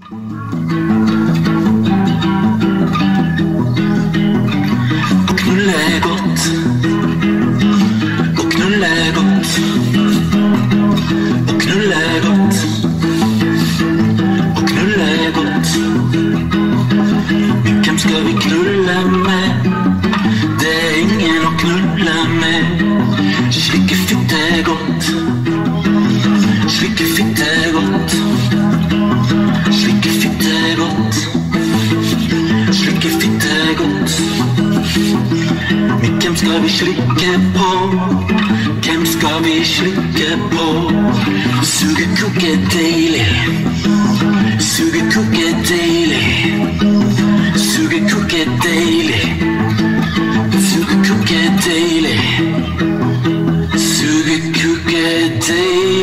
Och knulla är gott. Och knulla är gott. Och knulla är gott. Och knulla är gott. Vem ska vi knulla med? Det är ingen att knulla med. Slickefitta är gott. Slickefitta är gott. Gods. Med hvem skal vi slikke på? Hvem skal vi slikke på? Sugekokk er deilig. Sugekokk er deilig. Sugekokk er deilig. Sugekokk er deilig. Sugekokk er deilig.